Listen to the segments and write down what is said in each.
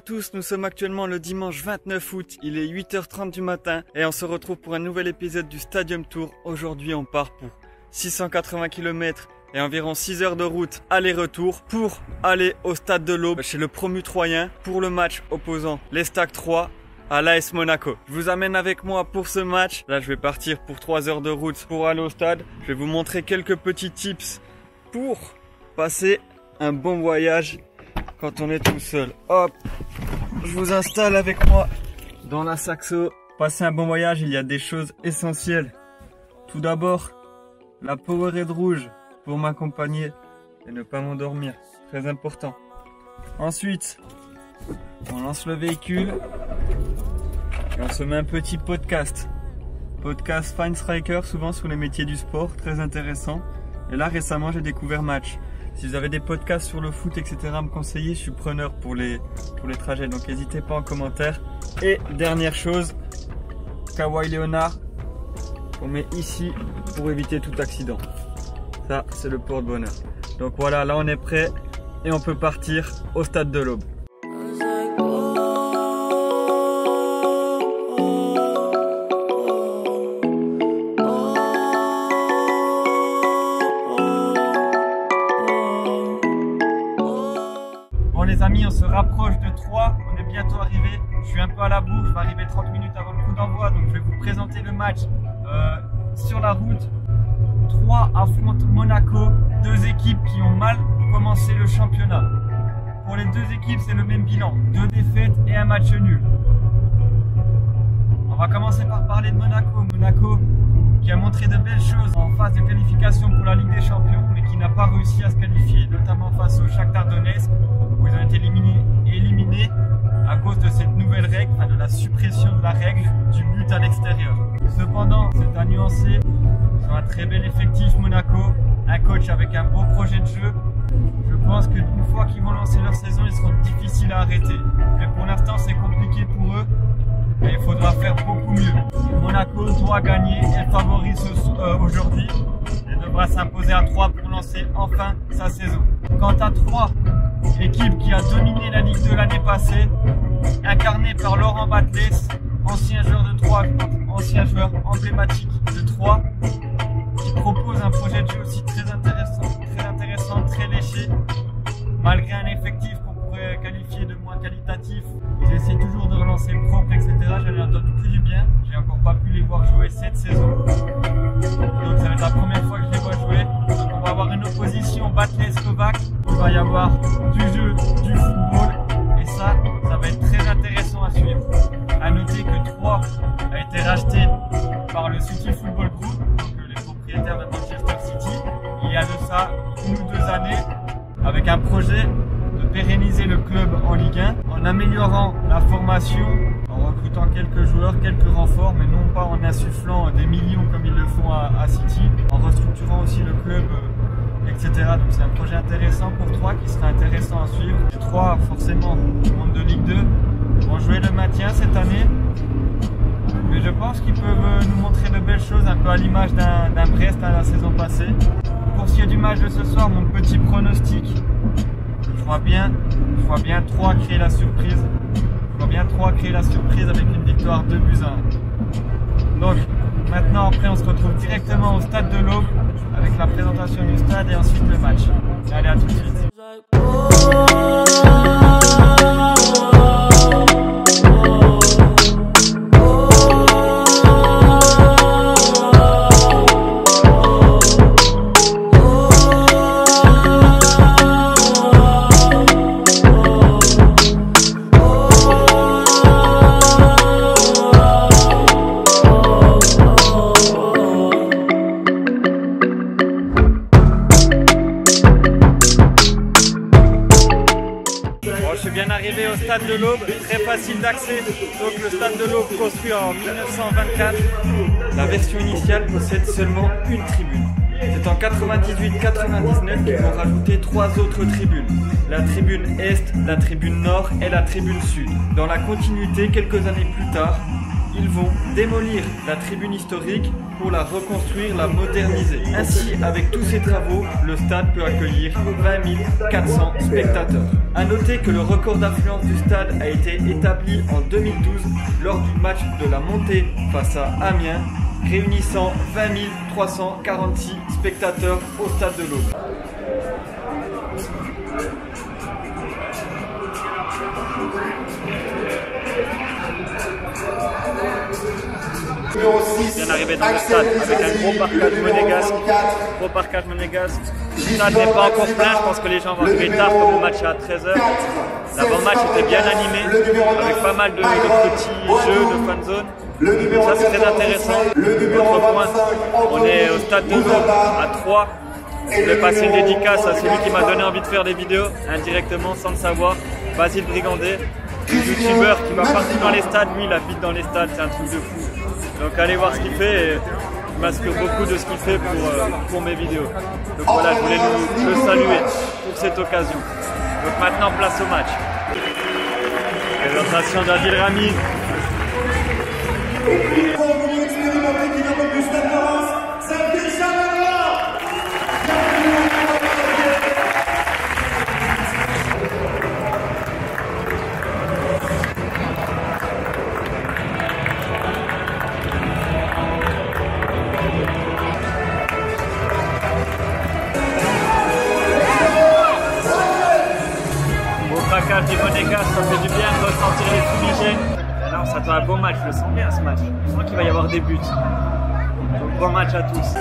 tous, nous sommes actuellement le dimanche 29 août, il est 8h30 du matin et on se retrouve pour un nouvel épisode du Stadium Tour. Aujourd'hui on part pour 680 km et environ 6 heures de route aller-retour pour aller au stade de l'Aube chez le promu troyen pour le match opposant l'Estac 3 à l'AS Monaco. Je vous amène avec moi pour ce match. Là je vais partir pour 3 heures de route pour aller au stade. Je vais vous montrer quelques petits tips pour passer un bon voyage quand on est tout seul. Hop, je vous installe avec moi dans la Saxo. Passer un bon voyage, il y a des choses essentielles. Tout d'abord, la Powerade rouge pour m'accompagner et ne pas m'endormir. Très important. Ensuite, on lance le véhicule et on se met un petit podcast. Podcast Fine Striker, souvent sur les métiers du sport, très intéressant. Et là, récemment, j'ai découvert Match. Si vous avez des podcasts sur le foot, etc. à me conseiller, je suis preneur pour les, pour les trajets. Donc n'hésitez pas en commentaire. Et dernière chose, Kawhi Leonard, on met ici pour éviter tout accident. Ça, c'est le porte-bonheur. Donc voilà, là on est prêt et on peut partir au stade de l'Aube. On se rapproche de 3, on est bientôt arrivé. Je suis un peu à la bourre, je vais arriver 30 minutes avant le coup d'envoi, donc je vais vous présenter le match euh, sur la route. 3 affrontent Monaco, deux équipes qui ont mal commencé le championnat. Pour les deux équipes, c'est le même bilan, deux défaites et un match nul. On va commencer par parler de Monaco. Monaco qui a montré de belles choses en phase de qualification pour la Ligue des Champions, mais qui n'a pas réussi à se qualifier, notamment face au Shakhtar Donetsk, où ils ont été éliminés, à cause de cette nouvelle règle, enfin de la suppression de la règle du but à l'extérieur. Cependant, c'est à nuancer. Ils ont un très bel effectif Monaco, un coach avec un beau projet de jeu. Je pense qu'une fois qu'ils vont lancer leur saison, ils seront difficiles à arrêter. Mais pour l'instant, c'est compliqué pour eux et il faudra faire beaucoup mieux. Monaco doit gagner et favorise euh, aujourd'hui et devra s'imposer à 3 pour lancer enfin sa saison. Quant à 3, équipe qui a dominé la Ligue 2 l'année passée, incarnée par Laurent Batles, ancien joueur de 3, ancien joueur emblématique de 3, qui propose un projet de jeu aussi très intéressant, très intéressant, léché, malgré un effectif qu'on pourrait qualifier de moins qualitatif. Ils essaient toujours de relancer propre, etc. J'en ai entendu que du bien. J'ai encore pas pu les voir jouer cette saison. Donc ça va être la première fois que je les vois jouer. Donc on va avoir une opposition Batles-Kovac. Il va y avoir du jeu, du football. Et ça, ça va être très intéressant à suivre. À noter que 3 a été racheté par le City Football Group, donc les propriétaires de Manchester City, il y a de ça une ou deux années, avec un projet de pérenniser le club en Ligue 1 en améliorant la formation, en recrutant quelques joueurs, quelques renforts, mais non pas en insufflant des millions comme ils le font à, City, en restructurant aussi le club, euh, etc. Donc c'est un projet intéressant pour 3 qui sera intéressant à suivre. Les 3 forcément, monde de Ligue 2, vont jouer le maintien cette année. Mais je pense qu'ils peuvent nous montrer de belles choses, un peu à l'image d'un Brest à la saison passée. Pour ce qui est du match de ce soir, mon petit pronostic, je vois bien, je vois bien 3 créer la surprise. Vois bien 3 créer la surprise avec une victoire 2 buts à 1. Donc maintenant après on se retrouve directement au stade de l'Aube avec la présentation du stade et ensuite le match. Allez à tout de suite. 1924. La version initiale possède seulement une tribune. C'est en 98-99 qu'ils vont rajouter trois autres tribunes. La tribune Est, la tribune Nord et la tribune Sud. Dans la continuité, quelques années plus tard, ils vont démolir la tribune historique pour la reconstruire, la moderniser. Ainsi, avec tous ces travaux, le stade peut accueillir 20 400 spectateurs. A noter que le record d'affluence du stade a été établi en 2012 lors du match de la montée face à Amiens, réunissant 20 346 spectateurs au stade de l'Aube. D'arriver dans le stade avec un gros parcage monégasque. Gros parcage monégasque. Le stade n'est pas encore plein, je pense que les gens vont arriver tard comme le match à 13h. L'avant-match était bien animé, avec pas mal de, petits jeux de fan zone. Ça c'est très intéressant. Autre point, on est au stade de l'eau à 3. Je vais passer une dédicace à celui qui m'a donné envie de faire des vidéos indirectement sans le savoir, Basile Brigandet, youtubeur qui va partir dans les stades, lui il habite dans les stades, c'est un truc de fou. Donc allez voir ce qu'il fait et je m'inspire beaucoup de ce qu'il fait pour, euh, pour mes vidéos. Donc voilà, je voulais le, saluer pour cette occasion. Donc maintenant place au match. Présentation d'Adil Rami. Je le sens bien ce match. Je sens qu'il va y avoir des buts. Donc bon match à tous.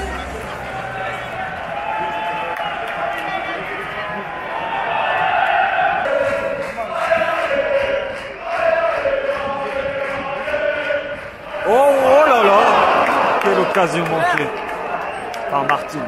Oh, oh là là Quelle occasion manquée par Martins.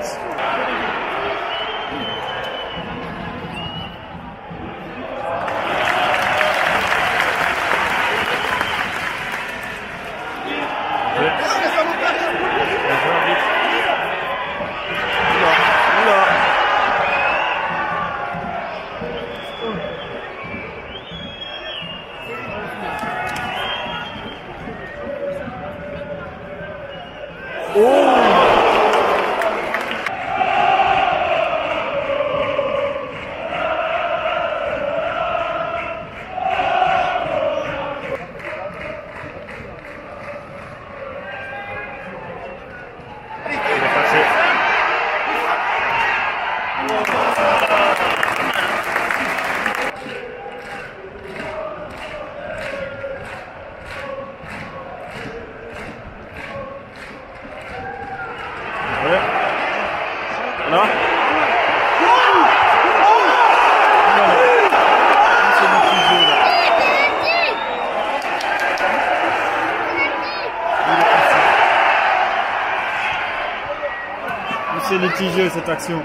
C'est litigieux cette action.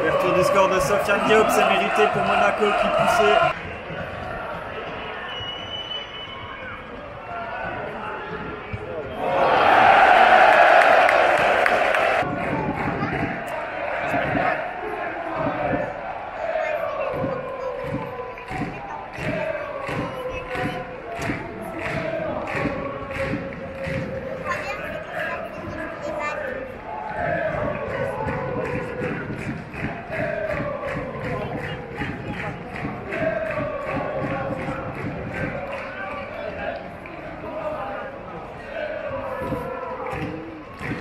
Ouverture du score de Sofiane Diop, c'est mérité pour Monaco qui poussait.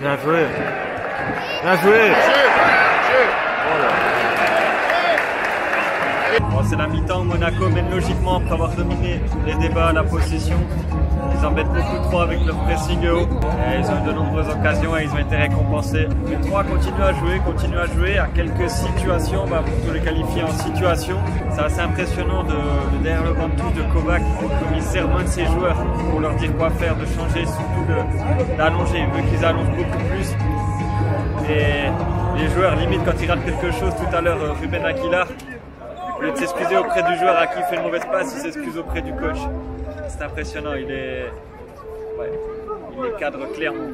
Bien joué. Bien joué. c'est la mi-temps. Monaco mène logiquement après avoir dominé les débats, la possession. Ils embêtent beaucoup trop avec leur pressing haut. ils ont eu de nombreuses occasions et ils ont été récompensés. Les trois continuent à jouer, continuent à jouer à quelques situations, on va plutôt les qualifier en situation. C'est assez impressionnant de, derrière le banc de touche de Kovac, comme il sert moins de ses joueurs pour leur dire quoi faire, de changer, surtout d'allonger. Il veut qu'ils allongent beaucoup plus. Et les joueurs, limite quand ils ratent quelque chose, tout à l'heure, euh, Ruben Aguilar, au lieu de s'excuser auprès du joueur à qui il fait une mauvaise passe, il s'excuse auprès du coach. C'est impressionnant, il est, ouais, il est cadre clairement.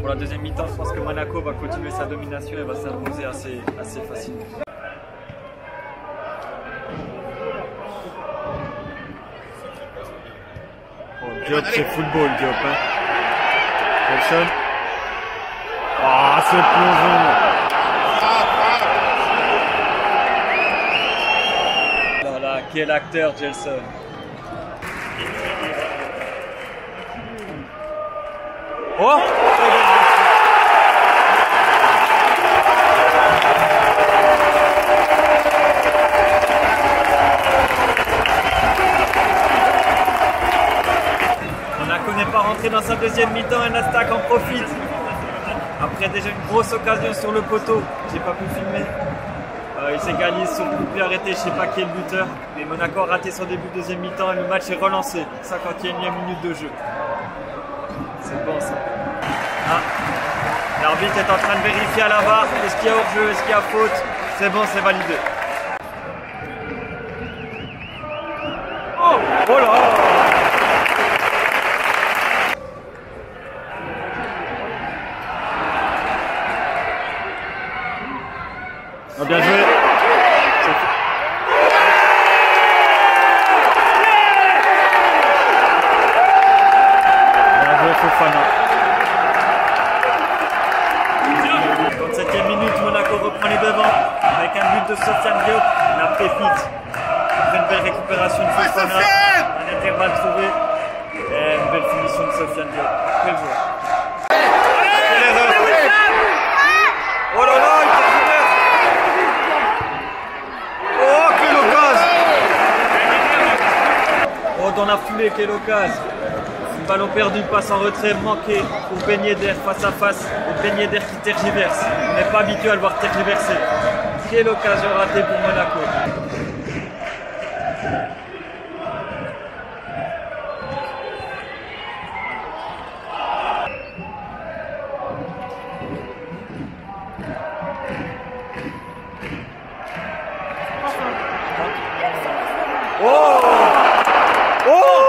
pour la deuxième mi-temps, je pense que Monaco va continuer sa domination et va s'imposer assez, assez facilement. Oh, Diop, c'est football, Diop. Hein. Nelson. Ah, c'est plongeon. Là, là, quel acteur, Gelson. Oh Monaco n'est pas rentré dans sa deuxième mi-temps et Nastak en profite. Après déjà une grosse occasion sur le poteau, j'ai pas pu filmer. Euh, il s'égalise sur le plus arrêté, je sais pas qui est le buteur. Mais Monaco a raté son début de deuxième mi-temps et le match est relancé. 51e minute de jeu. C'est bon ça. Ah. L'arbitre est en train de vérifier à la barre. Est-ce qu'il y a hors-jeu? Est-ce qu'il y a faute? C'est bon, c'est validé. Oh Oh là Oh, bien joué Bien joué Fofana 37e minute, Monaco reprend les devants avec un but de Sofiane Diop, la pépite. Après une belle récupération de Fofana, un intervalle trouvé et une belle finition de Sofiane Diop. Quel joueur Quelle erreur Oh là là, il fait Oh, quelle occasion Oh, dans la foulée, quelle occasion Ballon perdu, passe en retrait, manqué pour baigner d'air face à face. Et baigner d'air qui tergiverse. On n'est pas habitué à le voir tergiverser. Quelle occasion ratée pour Monaco. Oh Oh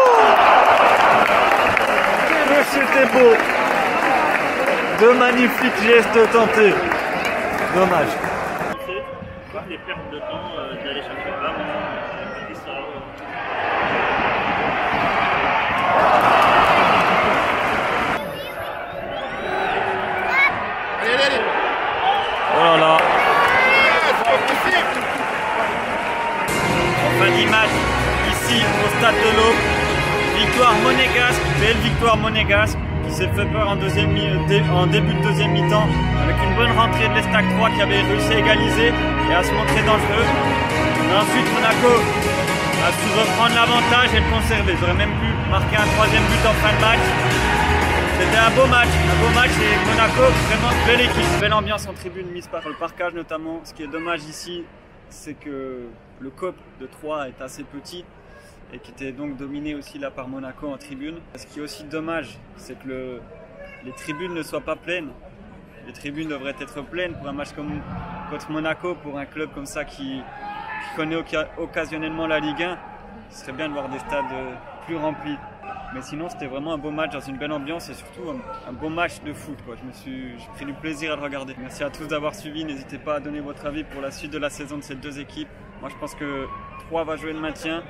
que c'était beau Deux magnifiques gestes tentés. Dommage. S'est fait peur en, début de deuxième mi-temps avec une bonne rentrée de l'Estac 3 qui avait réussi à égaliser et à se montrer dangereux. Ensuite Monaco a su reprendre l'avantage et le conserver. Auraient même pu marquer un troisième but en fin de match. C'était un beau match, un beau match et Monaco, vraiment belle équipe. Belle ambiance en tribune mise par le parcage notamment. Ce qui est dommage ici, c'est que le COP de 3 est assez petit et qui était donc dominé aussi là par Monaco en tribune. Ce qui est aussi dommage, c'est que le- les tribunes ne soient pas pleines. Les tribunes devraient être pleines pour un match comme contre Monaco, pour un club comme ça qui, connaît occasionnellement la Ligue 1. Ce serait bien de voir des stades euh, plus remplis. Mais sinon, c'était vraiment un beau match dans une belle ambiance et surtout un, un beau match de foot. Je me suis, j'ai pris du plaisir à le regarder. Merci à tous d'avoir suivi. N'hésitez pas à donner votre avis pour la suite de la saison de ces deux équipes. Moi, je pense que 3 va jouer le maintien.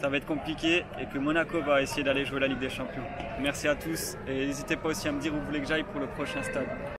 Ça va être compliqué et que Monaco va essayer d'aller jouer la Ligue des Champions. Merci à tous et n'hésitez pas aussi à me dire où vous voulez que j'aille pour le prochain stade.